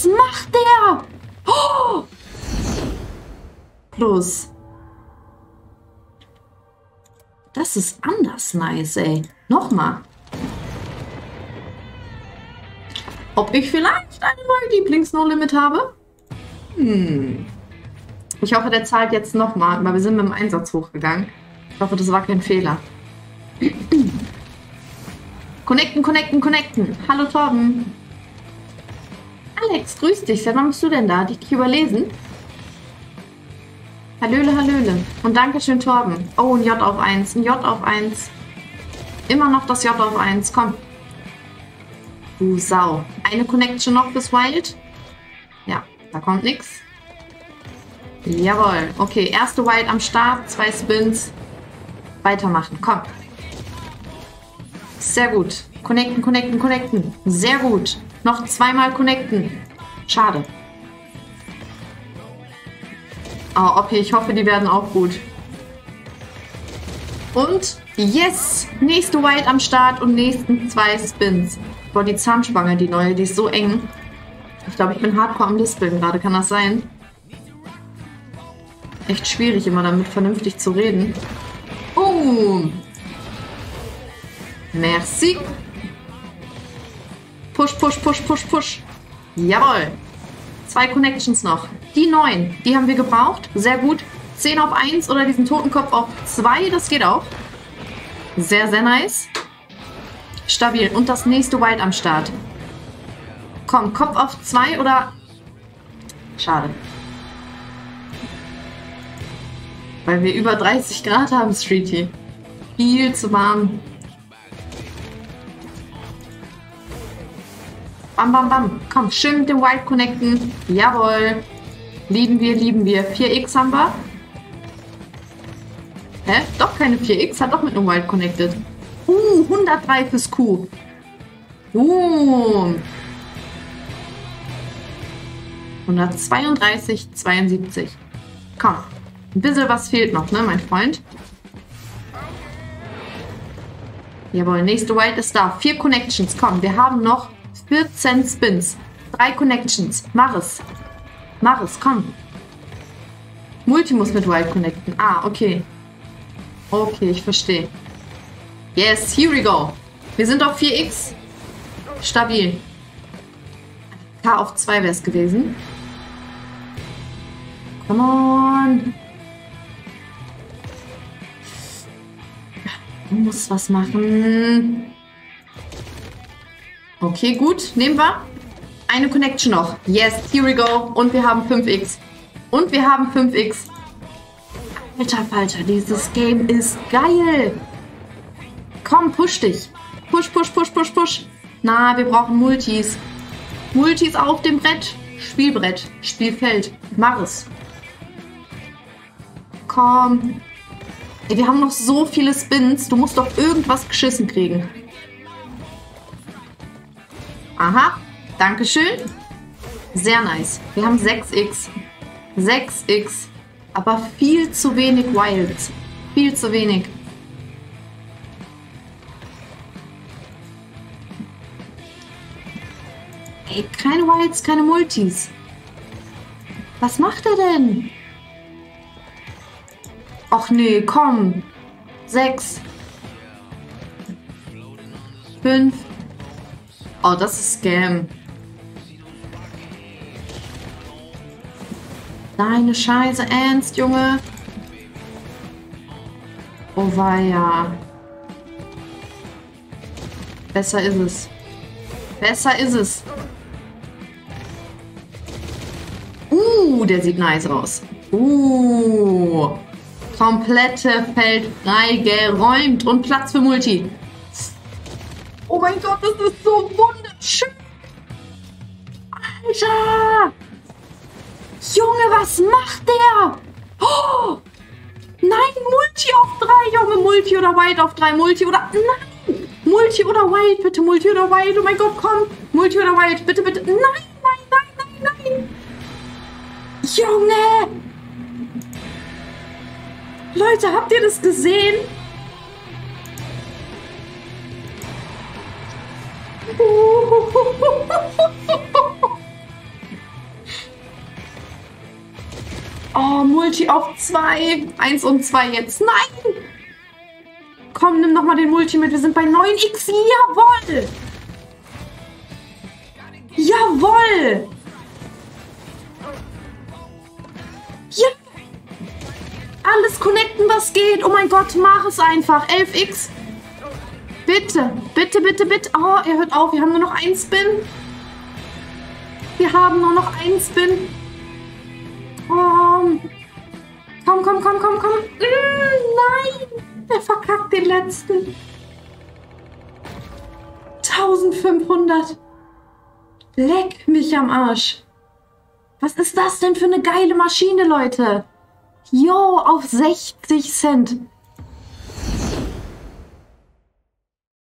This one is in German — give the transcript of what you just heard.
Was macht der? Oh! Plus. Das ist anders nice, ey. Nochmal. Ob ich vielleicht eine neue Lieblings-No-Limit habe? Hm. Ich hoffe, der zahlt jetzt nochmal, weil wir sind mit dem Einsatz hochgegangen. Ich hoffe, das war kein Fehler. connecten, connecten, connecten. Hallo Torben. Alex, grüß dich. Seit wann bist du denn da? Hatte ich dich überlesen? Hallöle, Hallöle. Und Dankeschön, Torben. Oh, ein J auf 1. Ein J auf 1. Immer noch das J auf 1. Komm. Du Sau. Eine Connection noch bis Wild. Ja, da kommt nichts. Jawohl. Okay, erste Wild am Start. Zwei Spins. Weitermachen. Komm. Sehr gut. Connecten, connecten, connecten. Sehr gut. Noch zweimal connecten. Schade. Oh, okay, ich hoffe, die werden auch gut. Und yes! Nächste White am Start und nächsten zwei Spins. Boah, die Zahnspange, die neue, die ist so eng. Ich glaube, ich bin hardcore am Lispeln gerade. Kann das sein? Echt schwierig, immer damit vernünftig zu reden. Boom! Merci. Push, push, push, push, push. Jawohl. Zwei Connections noch. Die neun, die haben wir gebraucht. Sehr gut. 10 auf 1 oder diesen Totenkopf auf 2, das geht auch. Sehr, sehr nice. Stabil. Und das nächste Wild am Start. Komm, Kopf auf 2 oder... Schade. Weil wir über 30 Grad haben, Streety. Viel zu warm. Bam, bam, bam. Komm, schön mit dem Wild connecten. Jawohl. Lieben wir, lieben wir. 4x haben wir. Hä? Doch keine 4x. Hat doch mit einem Wild connected. Uh, 103 fürs Q. Uh. 132, 72. Komm. Ein bisschen was fehlt noch, ne, mein Freund? Jawohl, nächste Wild ist da. Vier Connections. Komm, wir haben noch 14 Spins. Drei Connections. Mach es. Mach es, komm. Multi muss mit Wild connecten. Ah, okay. Okay, ich verstehe. Yes, here we go. Wir sind auf 4x. Stabil. K auf 2 wäre es gewesen. Come on. Muss was machen. Okay, gut. Nehmen wir. Eine Connection noch. Yes, here we go. Und wir haben 5x. Und wir haben 5x. Alter Falter, dieses Game ist geil. Komm, push dich. Push, push, push, push, push. Na, wir brauchen Multis. Multis auf dem Brett. Spielbrett. Spielfeld. Mach es. Komm. Ey, wir haben noch so viele Spins. Du musst doch irgendwas geschissen kriegen. Aha, Dankeschön. Sehr nice. Wir haben 6x. 6x. Aber viel zu wenig Wilds. Viel zu wenig. Ey, keine Wilds, keine Multis. Was macht er denn? Ach nee, komm. Sechs. Fünf. Oh, das ist Scam. Deine Scheiße ernst, Junge. Oh weia. Besser ist es. Besser ist es. Uh, der sieht nice aus. Uh. Komplette Feld frei geräumt und Platz für Multi. Oh mein Gott, das ist so wunderschön. Alter. Junge, was macht der? Oh. Nein, Multi auf drei, Junge. Multi oder White auf drei. Multi oder... Nein. Multi oder White, bitte. Multi oder White. Oh mein Gott, komm. Multi oder White, bitte, bitte. Nein, nein, nein, nein, nein. Junge. Leute, habt ihr das gesehen? Oh, Multi auf zwei. Eins und zwei jetzt. Nein! Komm, nimm nochmal den Multi mit. Wir sind bei 9x. Jawoll! Jawoll! Ja! Alles connecten, was geht. Oh mein Gott, mach es einfach. 11x. Bitte, bitte, bitte, bitte. Oh, er hört auf. Wir haben nur noch ein Spin. Wir haben nur noch ein Spin. Oh. Komm, komm, komm, komm, komm. Mm, nein. Er verkackt den letzten. 1500. Leck mich am Arsch. Was ist das denn für eine geile Maschine, Leute? Jo, auf 60 Cent.